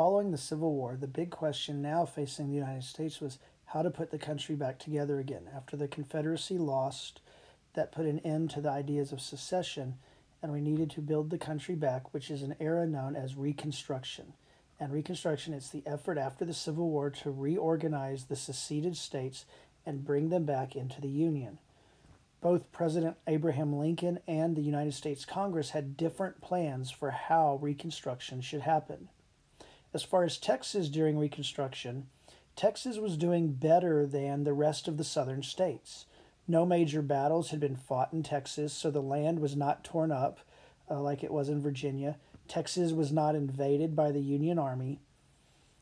following the Civil War, the big question now facing the United States was how to put the country back together again. After the Confederacy lost, that put an end to the ideas of secession, and we needed to build the country back, which is an era known as Reconstruction. And Reconstruction is the effort after the Civil War to reorganize the seceded states and bring them back into the Union. Both President Abraham Lincoln and the United States Congress had different plans for how Reconstruction should happen. As far as Texas during Reconstruction, Texas was doing better than the rest of the southern states. No major battles had been fought in Texas, so the land was not torn up uh, like it was in Virginia. Texas was not invaded by the Union Army.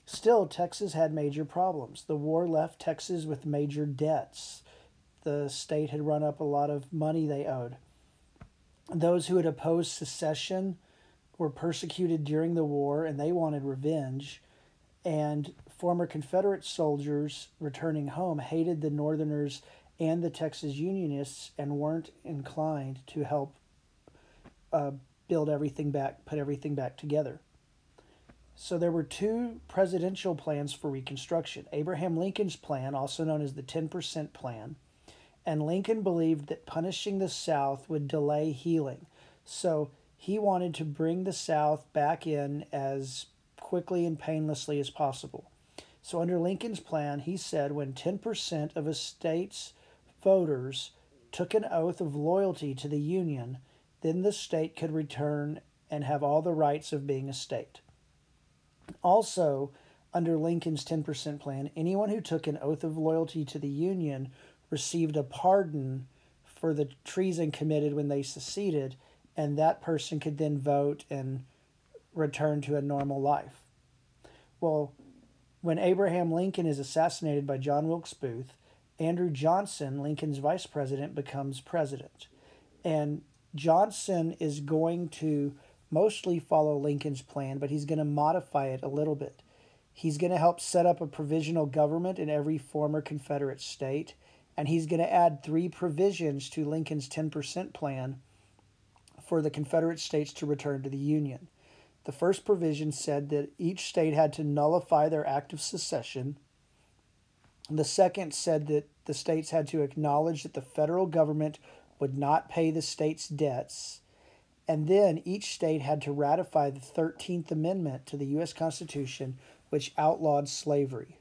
Still, Texas had major problems. The war left Texas with major debts. The state had run up a lot of money they owed. Those who had opposed secession were persecuted during the war and they wanted revenge. And former Confederate soldiers returning home hated the Northerners and the Texas Unionists and weren't inclined to help uh, build everything back, put everything back together. So there were two presidential plans for Reconstruction Abraham Lincoln's plan, also known as the 10% plan, and Lincoln believed that punishing the South would delay healing. So he wanted to bring the South back in as quickly and painlessly as possible. So, under Lincoln's plan, he said when 10% of a state's voters took an oath of loyalty to the Union, then the state could return and have all the rights of being a state. Also, under Lincoln's 10% plan, anyone who took an oath of loyalty to the Union received a pardon for the treason committed when they seceded, and that person could then vote and return to a normal life. Well, when Abraham Lincoln is assassinated by John Wilkes Booth, Andrew Johnson, Lincoln's vice president, becomes president. And Johnson is going to mostly follow Lincoln's plan, but he's going to modify it a little bit. He's going to help set up a provisional government in every former Confederate state, and he's going to add three provisions to Lincoln's 10% plan for the Confederate states to return to the Union. The first provision said that each state had to nullify their act of secession. The second said that the states had to acknowledge that the federal government would not pay the state's debts. And then each state had to ratify the 13th Amendment to the U.S. Constitution, which outlawed slavery.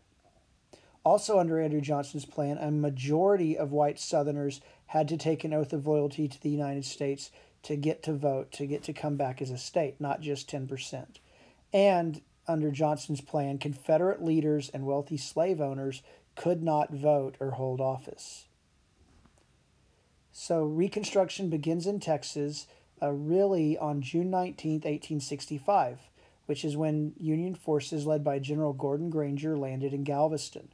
Also, under Andrew Johnson's plan, a majority of white Southerners had to take an oath of loyalty to the United States to get to vote, to get to come back as a state, not just 10%. And under Johnson's plan, Confederate leaders and wealthy slave owners could not vote or hold office. So Reconstruction begins in Texas uh, really on June 19, 1865, which is when Union forces led by General Gordon Granger landed in Galveston.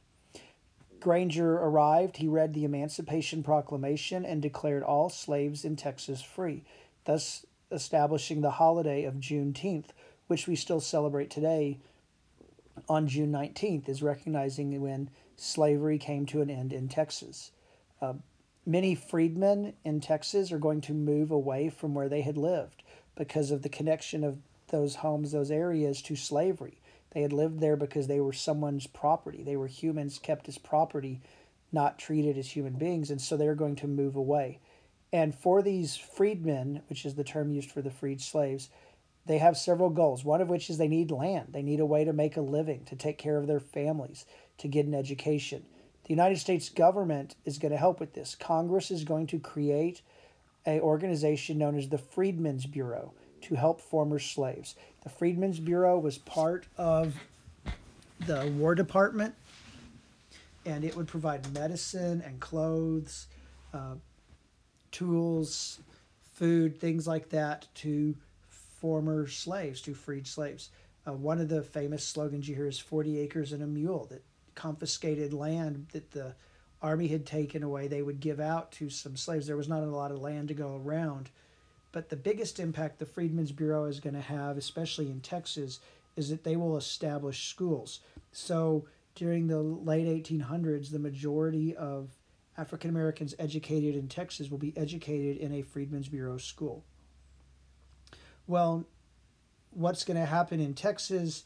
Granger arrived, he read the Emancipation Proclamation and declared all slaves in Texas free thus establishing the holiday of Juneteenth, which we still celebrate today on June 19th, is recognizing when slavery came to an end in Texas. Uh, many freedmen in Texas are going to move away from where they had lived because of the connection of those homes, those areas to slavery. They had lived there because they were someone's property. They were humans kept as property, not treated as human beings, and so they're going to move away. And for these freedmen, which is the term used for the freed slaves, they have several goals. One of which is they need land. They need a way to make a living, to take care of their families, to get an education. The United States government is going to help with this. Congress is going to create an organization known as the Freedmen's Bureau to help former slaves. The Freedmen's Bureau was part of the War Department, and it would provide medicine and clothes, uh, tools, food, things like that to former slaves, to freed slaves. Uh, one of the famous slogans you hear is 40 acres and a mule, that confiscated land that the army had taken away, they would give out to some slaves. There was not a lot of land to go around. But the biggest impact the Freedmen's Bureau is going to have, especially in Texas, is that they will establish schools. So during the late 1800s, the majority of African Americans educated in Texas will be educated in a Freedmen's Bureau school. Well, what's going to happen in Texas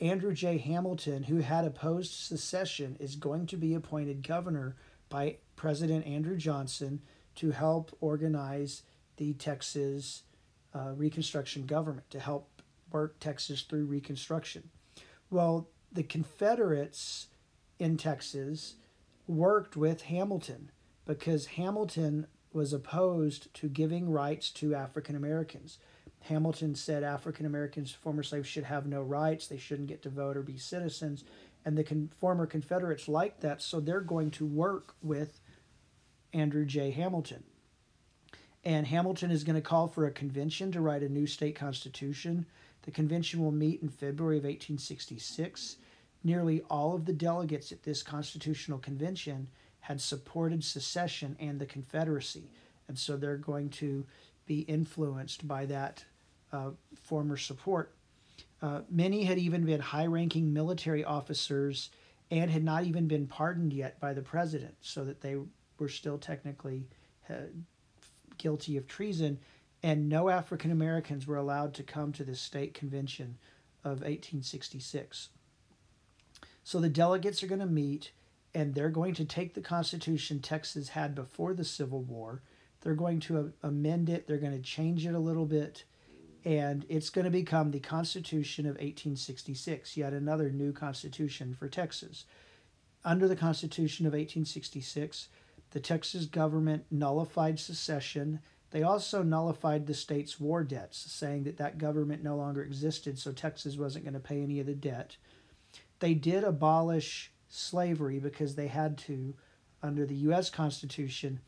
Andrew J. Hamilton, who had opposed secession, is going to be appointed governor by President Andrew Johnson to help organize the Texas uh, Reconstruction government, to help work Texas through Reconstruction. Well, the Confederates in Texas worked with Hamilton because Hamilton was opposed to giving rights to African Americans. Hamilton said African Americans, former slaves, should have no rights, they shouldn't get to vote or be citizens. And the con- former Confederates liked that, so they're going to work with Andrew J. Hamilton. And Hamilton is going to call for a convention to write a new state constitution. The convention will meet in February of 1866. Nearly all of the delegates at this constitutional convention had supported secession and the Confederacy. And so they're going to be influenced by that uh, former support. Uh, many had even been high ranking military officers and had not even been pardoned yet by the president, so that they were still technically uh, guilty of treason. And no African Americans were allowed to come to the state convention of 1866. So the delegates are going to meet and they're going to take the Constitution Texas had before the Civil War. They're going to amend it, they're going to change it a little bit, and it's going to become the Constitution of 1866, yet another new constitution for Texas. Under the Constitution of 1866, the Texas government nullified secession. They also nullified the state's war debts, saying that that government no longer existed, so Texas wasn't going to pay any of the debt. They did abolish slavery because they had to under the U.S. Constitution,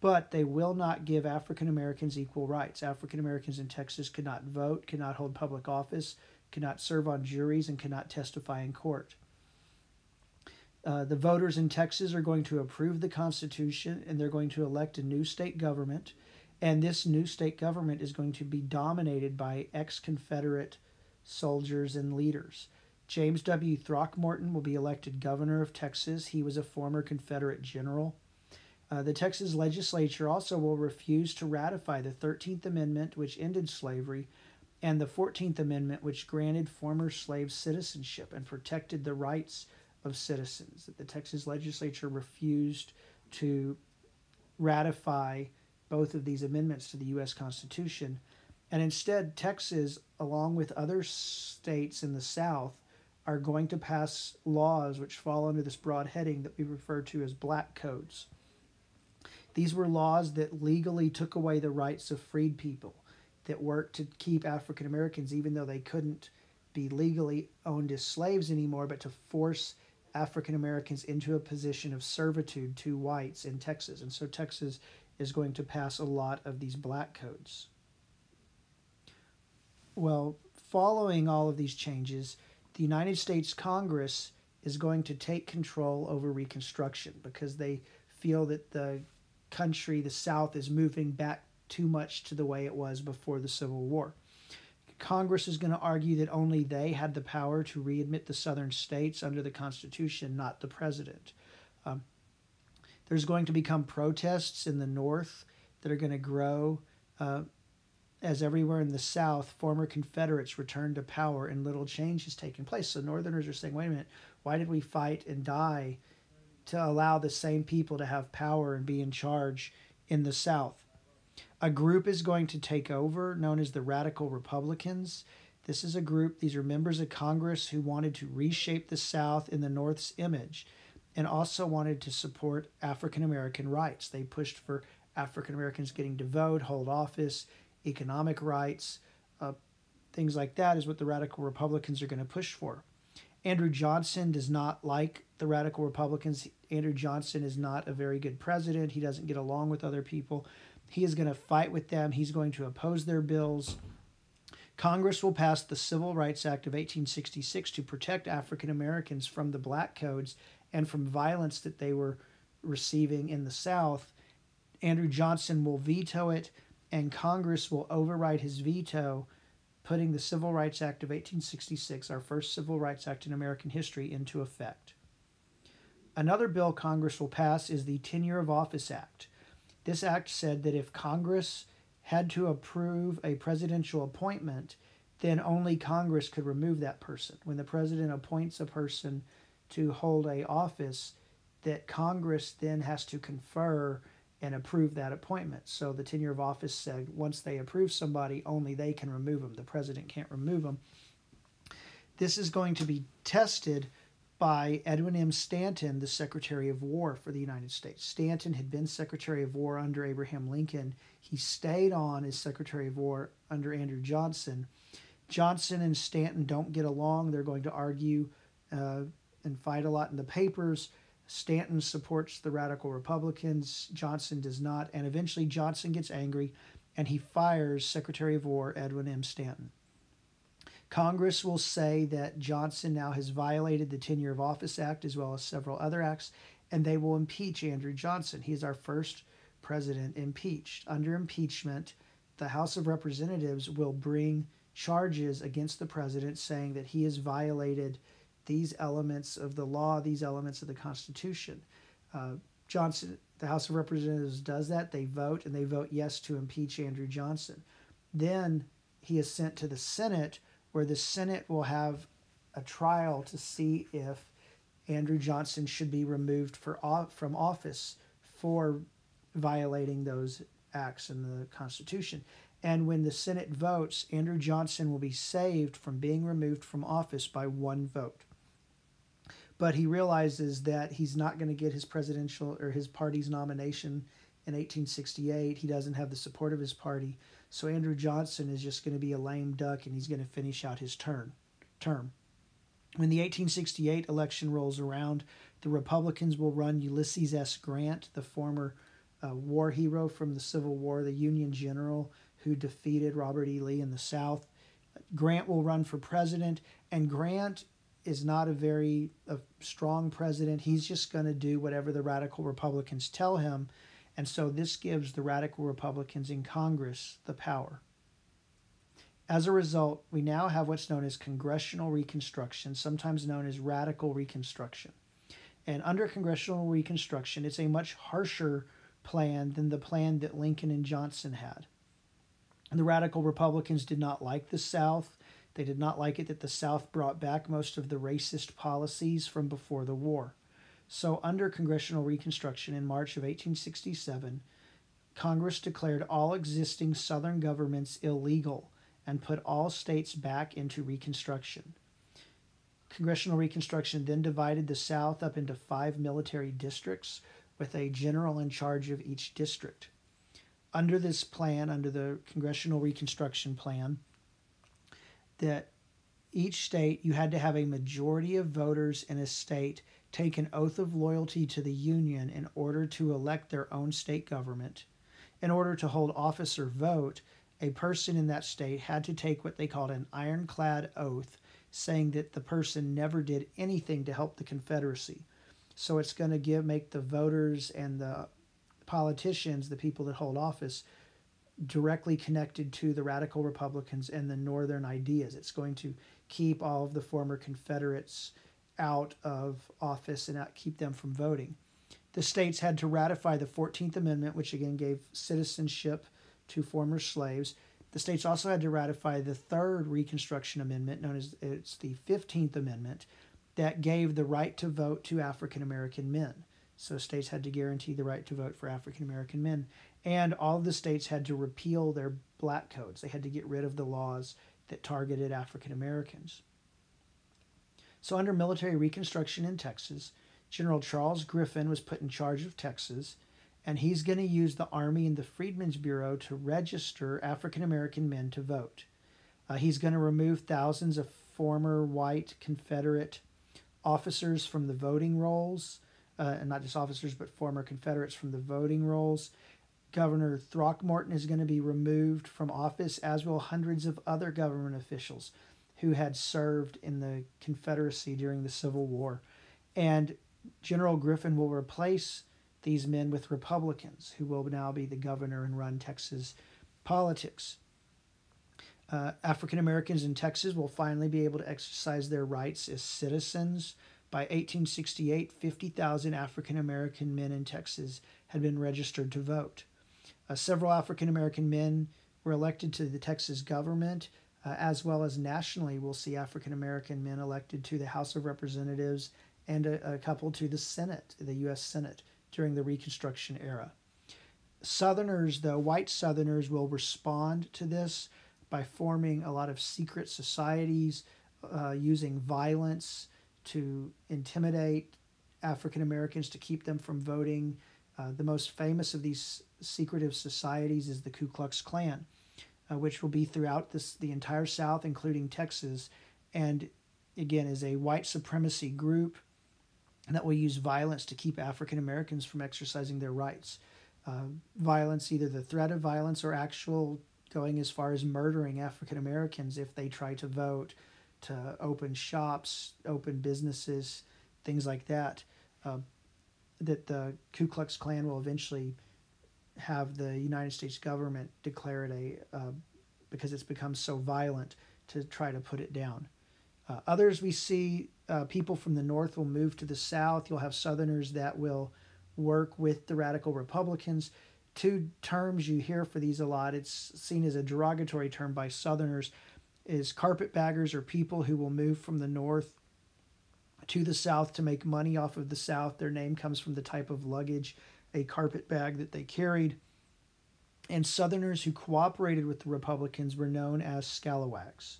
but they will not give African Americans equal rights. African Americans in Texas cannot vote, cannot hold public office, cannot serve on juries, and cannot testify in court. Uh, the voters in Texas are going to approve the Constitution and they're going to elect a new state government. And this new state government is going to be dominated by ex Confederate soldiers and leaders. James W. Throckmorton will be elected governor of Texas. He was a former Confederate general. Uh, the Texas legislature also will refuse to ratify the 13th Amendment, which ended slavery, and the 14th Amendment, which granted former slaves citizenship and protected the rights of citizens. That the Texas legislature refused to ratify both of these amendments to the U.S. Constitution. And instead, Texas, along with other states in the South, are going to pass laws which fall under this broad heading that we refer to as black codes. These were laws that legally took away the rights of freed people, that worked to keep African Americans, even though they couldn't be legally owned as slaves anymore, but to force African Americans into a position of servitude to whites in Texas. And so Texas is going to pass a lot of these black codes. Well, following all of these changes, the United States Congress is going to take control over Reconstruction because they feel that the country, the South, is moving back too much to the way it was before the Civil War. Congress is going to argue that only they had the power to readmit the southern states under the Constitution, not the president. Um, there's going to become protests in the North that are going to grow. Uh, as everywhere in the South, former Confederates return to power and little change has taken place. So Northerners are saying, wait a minute, why did we fight and die to allow the same people to have power and be in charge in the South? A group is going to take over known as the Radical Republicans. This is a group, these are members of Congress who wanted to reshape the South in the North's image and also wanted to support African American rights. They pushed for African Americans getting to vote, hold office, economic rights, uh, things like that is what the radical Republicans are going to push for. Andrew Johnson does not like the radical Republicans. Andrew Johnson is not a very good president. He doesn't get along with other people. He is going to fight with them. He's going to oppose their bills. Congress will pass the Civil Rights Act of 1866 to protect African Americans from the black codes and from violence that they were receiving in the South. Andrew Johnson will veto it and Congress will override his veto, putting the Civil Rights Act of 1866, our first civil rights act in American history, into effect. Another bill Congress will pass is the Tenure of Office Act. This act said that if Congress had to approve a presidential appointment, then only Congress could remove that person. When the president appoints a person to hold a office, that Congress then has to confer and approve that appointment. So the tenure of office said once they approve somebody, only they can remove them. The president can't remove them. This is going to be tested by Edwin M. Stanton, the Secretary of War for the United States. Stanton had been Secretary of War under Abraham Lincoln. He stayed on as Secretary of War under Andrew Johnson. Johnson and Stanton don't get along. They're going to argue uh, and fight a lot in the papers. Stanton supports the radical Republicans. Johnson does not. And eventually, Johnson gets angry and he fires Secretary of War Edwin M. Stanton. Congress will say that Johnson now has violated the Tenure of Office Act as well as several other acts, and they will impeach Andrew Johnson. He is our first president impeached. Under impeachment, the House of Representatives will bring charges against the president saying that he has violated these elements of the law, these elements of the Constitution. Uh, Johnson, the House of Representatives does that. They vote, and they vote yes to impeach Andrew Johnson. Then he is sent to the Senate where the Senate will have a trial to see if Andrew Johnson should be removed for from office for violating those acts in the Constitution. And when the Senate votes, Andrew Johnson will be saved from being removed from office by one vote. But he realizes that he's not going to get his presidential or his party's nomination in 1868. He doesn't have the support of his party. So Andrew Johnson is just going to be a lame duck and he's going to finish out his turn term. When the 1868 election rolls around, the Republicans will run Ulysses S. Grant, the former uh, war hero from the Civil War, the Union general who defeated Robert E. Lee in the South. Grant will run for president, and Grant is not a very a strong president. He's just going to do whatever the radical Republicans tell him and so this gives the radical Republicans in Congress the power. As a result, we now have what's known as congressional reconstruction, sometimes known as radical reconstruction. And under congressional reconstruction, it's a much harsher plan than the plan that Lincoln and Johnson had. And the radical Republicans did not like the South. They did not like it that the South brought back most of the racist policies from before the war. So, under congressional reconstruction in March of 1867, Congress declared all existing Southern governments illegal and put all states back into Reconstruction. Congressional Reconstruction then divided the South up into five military districts with a general in charge of each district. Under this plan, under the Congressional Reconstruction Plan, that each state you had to have a majority of voters in a state take an oath of loyalty to the Union in order to elect their own state government. In order to hold office or vote, a person in that state had to take what they called an ironclad oath, saying that the person never did anything to help the Confederacy. So it's going to give make the voters and the politicians, the people that hold office, directly connected to the radical Republicans and the Northern ideas. It's going to keep all of the former Confederates out of office and keep them from voting. The states had to ratify the 14th Amendment, which again gave citizenship to former slaves. The states also had to ratify the third Reconstruction Amendment, known as it's the 15th Amendment, that gave the right to vote to African American men. So states had to guarantee the right to vote for African American men. And all of the states had to repeal their black codes. They had to get rid of the laws that targeted African Americans. So, under military reconstruction in Texas, General Charles Griffin was put in charge of Texas, and he's going to use the Army and the Freedmen's Bureau to register African American men to vote. Uh, he's going to remove thousands of former white Confederate officers from the voting rolls, uh, and not just officers, but former Confederates from the voting rolls. Governor Throckmorton is going to be removed from office, as will hundreds of other government officials who had served in the Confederacy during the Civil War. And General Griffin will replace these men with Republicans who will now be the governor and run Texas politics. Uh, African Americans in Texas will finally be able to exercise their rights as citizens. By 1868, 50,000 African American men in Texas had been registered to vote. Uh, several African American men were elected to the Texas government. Uh, as well as nationally, we'll see African American men elected to the House of Representatives and a, a couple to the Senate, the U.S. Senate, during the Reconstruction era. Southerners, though, white Southerners will respond to this by forming a lot of secret societies, uh, using violence to intimidate African Americans to keep them from voting. Uh, the most famous of these secretive societies is the Ku Klux Klan, uh, which will be throughout this the entire South, including Texas, and again is a white supremacy group that will use violence to keep African Americans from exercising their rights. Uh, violence, either the threat of violence or actual going as far as murdering African Americans if they try to vote, to open shops, open businesses, things like that. Uh, that the Ku Klux Klan will eventually have the United States government declare it a uh, because it's become so violent to try to put it down. Uh, others we see uh, people from the north will move to the south. You'll have Southerners that will work with the radical Republicans. Two terms you hear for these a lot. It's seen as a derogatory term by Southerners. Is carpetbaggers or people who will move from the north to the south to make money off of the south. Their name comes from the type of luggage, a carpet bag that they carried. And Southerners who cooperated with the Republicans were known as scalawags.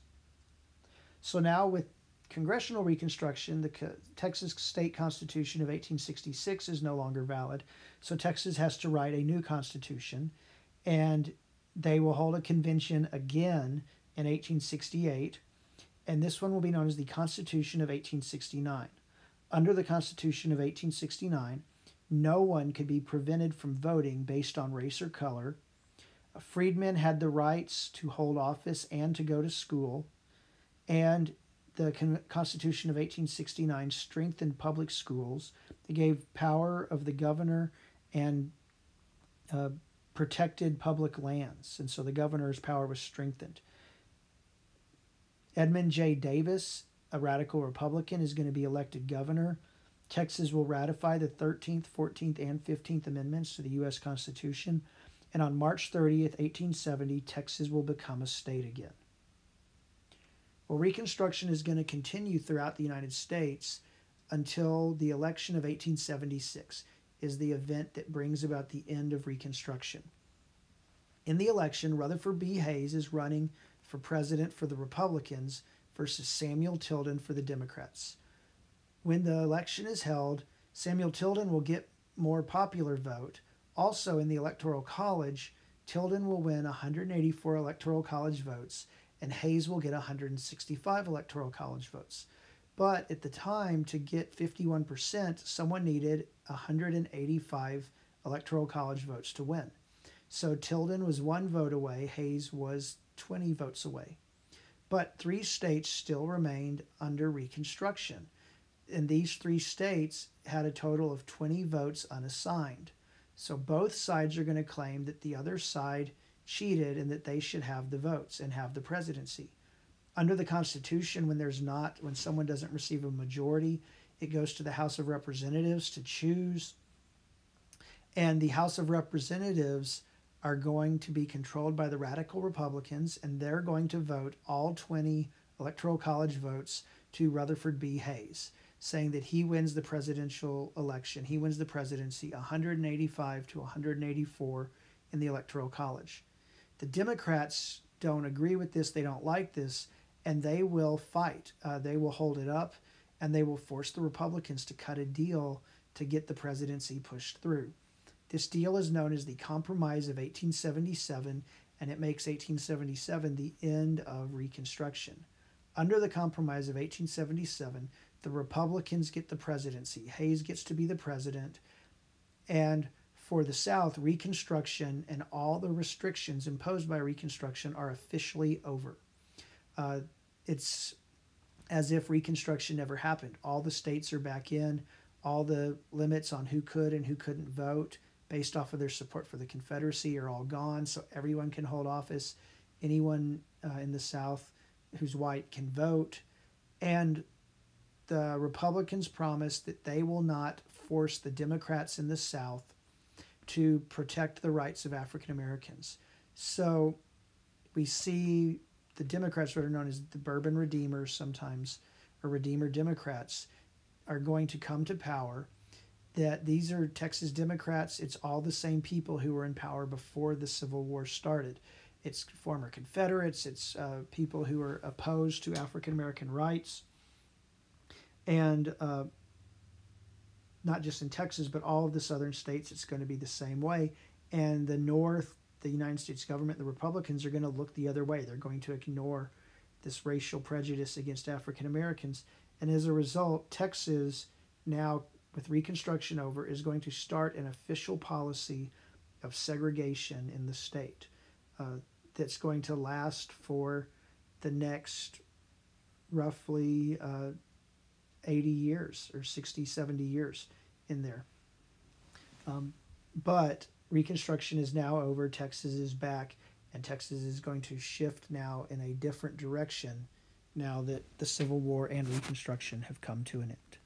So now, with congressional reconstruction, the Texas state constitution of 1866 is no longer valid. So Texas has to write a new constitution, and they will hold a convention again in 1868 and this one will be known as the Constitution of 1869. Under the Constitution of 1869, no one could be prevented from voting based on race or color. Freedmen had the rights to hold office and to go to school. And the Constitution of 1869 strengthened public schools. It gave power of the governor and uh, protected public lands. And so the governor's power was strengthened. Edmund J. Davis, a radical Republican, is going to be elected governor. Texas will ratify the 13th, 14th, and 15th Amendments to the U.S. Constitution. And on March 30th, 1870, Texas will become a state again. Well, Reconstruction is going to continue throughout the United States until the election of 1876 is the event that brings about the end of Reconstruction. In the election, Rutherford B. Hayes is running for president for the Republicans versus Samuel Tilden for the Democrats. When the election is held, Samuel Tilden will get more popular vote. Also in the Electoral College, Tilden will win 184 Electoral College votes and Hayes will get 165 Electoral College votes. But at the time, to get 51%, someone needed 185 Electoral College votes to win. So Tilden was one vote away, Hayes was 20 votes away. But three states still remained under Reconstruction. And these three states had a total of 20 votes unassigned. So both sides are going to claim that the other side cheated and that they should have the votes and have the presidency. Under the Constitution, when there's not, when someone doesn't receive a majority, it goes to the House of Representatives to choose. And the House of Representatives are going to be controlled by the radical Republicans, and they're going to vote all 20 Electoral College votes to Rutherford B. Hayes, saying that he wins the presidential election. He wins the presidency 185 to 184 in the Electoral College. The Democrats don't agree with this, they don't like this, and they will fight. Uh, they will hold it up, and they will force the Republicans to cut a deal to get the presidency pushed through. This deal is known as the Compromise of 1877, and it makes 1877 the end of Reconstruction. Under the Compromise of 1877, the Republicans get the presidency. Hayes gets to be the president. And for the South, Reconstruction and all the restrictions imposed by Reconstruction are officially over. Uh, it's as if Reconstruction never happened. All the states are back in, all the limits on who could and who couldn't vote based off of their support for the Confederacy are all gone, so everyone can hold office. Anyone uh, in the South who's white can vote. And the Republicans promise that they will not force the Democrats in the South to protect the rights of African Americans. So we see the Democrats, what are known as the Bourbon Redeemers sometimes, or Redeemer Democrats, are going to come to power. That these are Texas Democrats, it's all the same people who were in power before the Civil War started. It's former Confederates, it's uh, people who are opposed to African American rights. And uh, not just in Texas, but all of the southern states, it's going to be the same way. And the North, the United States government, the Republicans are going to look the other way. They're going to ignore this racial prejudice against African Americans. And as a result, Texas now, with Reconstruction over, is going to start an official policy of segregation in the state uh, that's going to last for the next roughly uh, 80 years or 60, 70 years in there. Um, but Reconstruction is now over, Texas is back, and Texas is going to shift now in a different direction now that the Civil War and Reconstruction have come to an end.